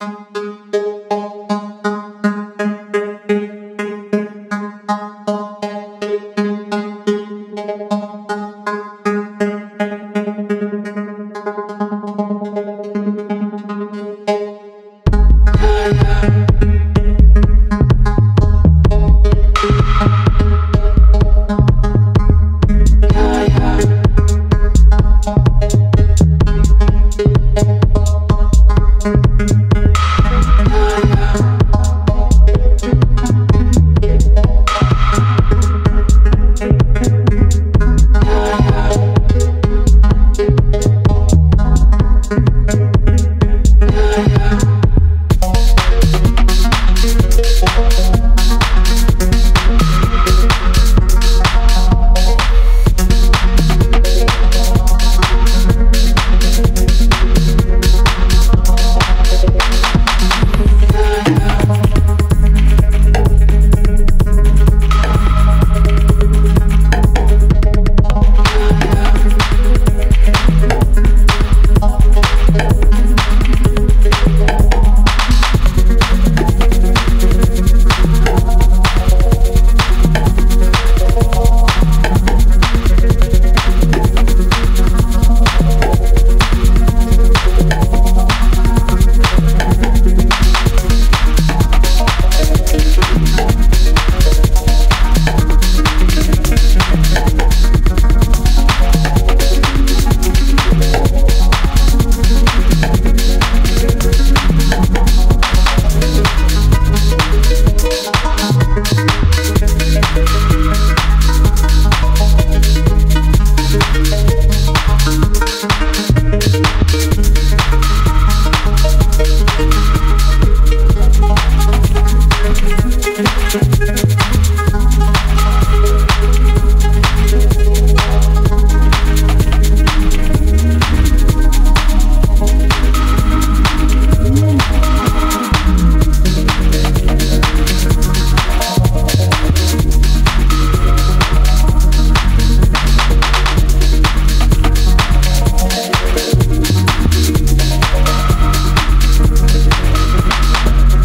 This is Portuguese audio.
Música